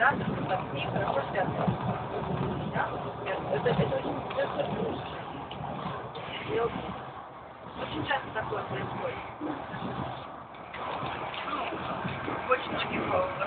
да, чтобы с ней хорошо связываться. Да? Это, это очень часто Очень часто такое происходит. Ну, очень много.